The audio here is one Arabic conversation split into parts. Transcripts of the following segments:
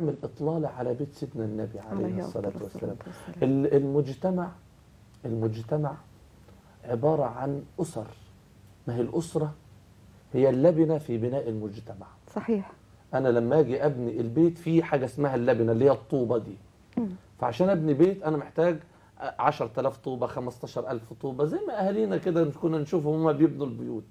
نعمل إطلالة على بيت سيدنا النبي عليه الصلاة والسلام. والسلام. ال- المجتمع المجتمع عبارة عن أسر. ما هي الأسرة؟ هي اللبنة في بناء المجتمع. صحيح. أنا لما أجي أبني البيت في حاجة اسمها اللبنة اللي هي الطوبة دي. مم. فعشان أبني بيت أنا محتاج 10000 طوبة 15000 طوبة زي ما أهالينا كده كنا نشوفهم هما بيبنوا البيوت.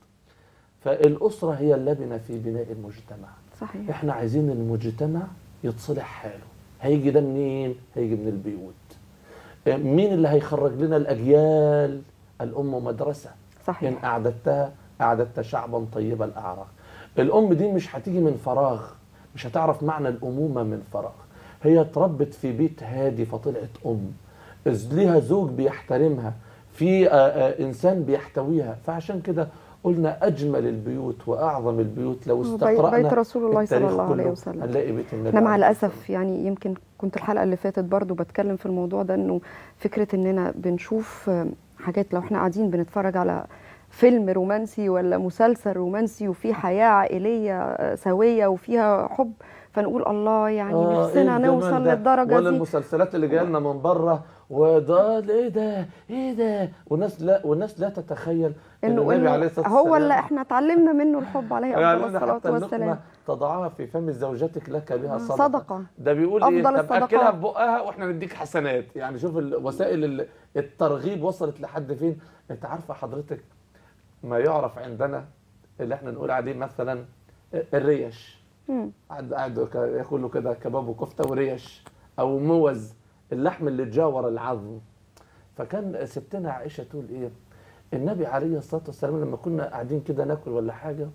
فالأسرة هي اللبنة في بناء المجتمع. صحيح. إحنا عايزين المجتمع يتصلح حاله. هيجي ده منين؟ هيجي من البيوت. آه، مين اللي هيخرج لنا الأجيال؟ الأم مدرسة. إن صحيح أعددتها أعددت شعبا طيب الأعراق. الأم دي مش هتيجي من فراغ. مش هتعرف معنى الأمومة من فراغ. هي اتربت في بيت هادي فطلعت أم. ليها زوج بيحترمها. في آه، آه، إنسان بيحتويها. فعشان كده قلنا أجمل البيوت وأعظم البيوت لو استقرأنا بيت رسول الله صلى الله عليه وسلم. هنلاقي بيت النبي إحنا مع الأسف يعني يمكن كنت الحلقة اللي فاتت برضو بتكلم في الموضوع ده إنه فكرة إننا بنشوف حاجات لو إحنا قاعدين بنتفرج على فيلم رومانسي ولا مسلسل رومانسي وفيه حياة عائلية آه، سوية وفيها حب فنقول الله يعني آه، نفسنا الجمال نوصل ده؟ للدرجة ولا دي. المسلسلات اللي جاية لنا من بره وده إيه ده؟ إيه ده؟ والناس لا والناس لا تتخيل إن إنه النبي عليه الصلاة والسلام هو اللي إحنا اتعلمنا منه الحب عليه يعني أفضل الصلاة والسلام. تضعها في فم زوجتك لك بها آه، صدقة, صدقة. ده بيقول إيه؟ طب الصدقات. أكلها ببقها وإحنا نديك حسنات. يعني شوف وسائل ال- الترغيب وصلت لحد فين. أنت عارفة حضرتك ما يعرف عندنا اللي إحنا نقول عليه مثلا الريش. مم. قاعد قاعد ك- ياكل له كده كباب وكفتة وريش أو موز اللحم اللي تجاور العظم. فكان ستنا عائشة تقول إيه؟ النبي عليه الصلاة والسلام لما كنا قاعدين كده ناكل ولا حاجة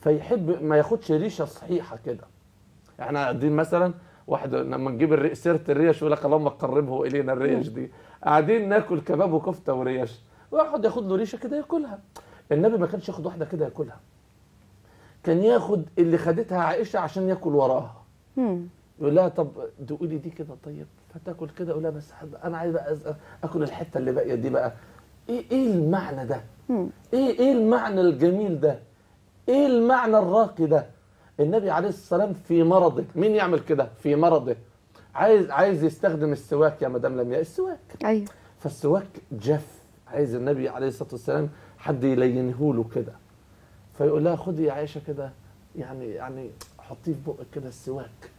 فيحب ما ياخدش ريشة صحيحة كده. إحنا قاعدين مثلا واحد لما نجيب. سيرة الريش يقول لك اللهم قربه إلينا الريش دي. قاعدين ناكل كباب وكفتة وريش واحد ياخد له ريشة كده ياكلها. النبي ما كانش ياخد واحدة كده ياكلها. كان ياخد اللي خدتها عائشة عشان ياكل وراها. مم. يقول لها طب تقولي دي كده طيب فتاكل كده؟ أقول لها بس أنا عايز بقى أكل الحتة اللي باقية دي بقى. إيه إيه المعنى ده؟ مم. إيه إيه المعنى الجميل ده؟ إيه المعنى الراقي ده؟ النبي عليه الصلاة والسلام في مرضه. مين يعمل كده؟ في مرضه. عايز عايز يستخدم السواك يا مدام لمياء السواك أيوه. فالسواك جف. عايز النبي عليه الصلاة والسلام حد يلينه له كده. فيقول لها خدي يا عائشة كده يعني يعني حطيه في بقك كده السواك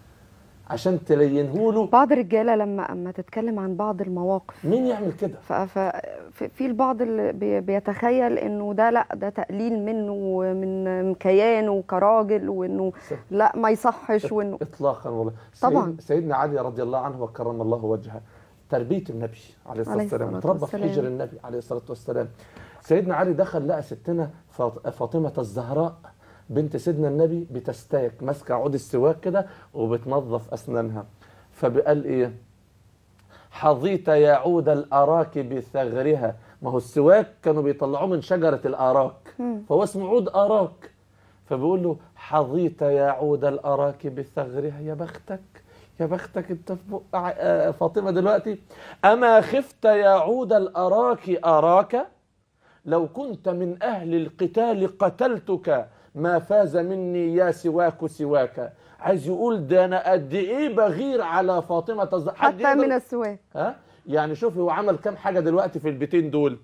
عشان تلينه له بعض الرجالة لما أما تتكلم عن بعض المواقف. مين يعمل كده؟ ف- ف- في في البعض اللي بي- بيتخيل إنه ده لأ ده تقليل منه ومن كيانه كراجل وإنه لأ ما يصحش وإنه اطلاقا والله. طبعاً. سيد سيدنا علي رضي الله عنه وكرم الله وجهه تربية النبي عليه الصلاة والسلام تربى في. حجر النبي عليه الصلاة والسلام. سيدنا علي دخل لقى ستنا فاط- فاطمة الزهراء بنت سيدنا النبي بتستاك ماسكة عود السواك كده وبتنظف أسنانها. فبقال إيه؟ حظيت يا عود الأراك بثغرها. ما هو السواك كانوا بيطلعوه من شجرة الأراك. فهو اسمه عود أراك. فبيقول له حظيت يا عود الأراك بثغرها. يا بختك يا بختك أنت في بق آه، فاطمة دلوقتي. أما خفت يا عود الأراك أراك؟ لو كنت من أهل القتال قتلتك ما فاز مني يا سواك سواك. عايز يقول ده أنا قد إيه بغير على فاطمة حتى من السواك. ها؟ يعني شوف هو عمل كام حاجة دلوقتي في البيتين دول.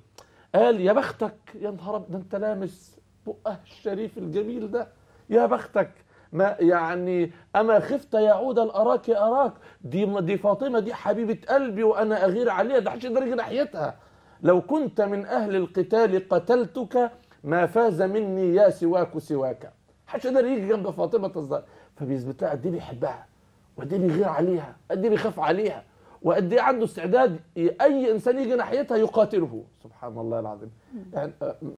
قال يا بختك يا نهار ده أنت لامس بقه الشريف الجميل ده. يا بختك ما يعني أما خفت يا عود أراك. اراك دي دي فاطمة دي حبيبة قلبي وأنا أغير عليها. ده محدش يقدر يجي ناحيتها. لو كنت من أهل القتال قتلتك ما فاز مني يا سواك سواك. محدش يقدر يجي جنب فاطمة الزهراء فبيثبت لها قد إيه بيحبها وقد إيه بيغير عليها قد إيه بيخاف عليها وقد إيه عنده استعداد ي- أي إنسان يجي ناحيتها يقاتله. سبحان الله العظيم. يعني آه،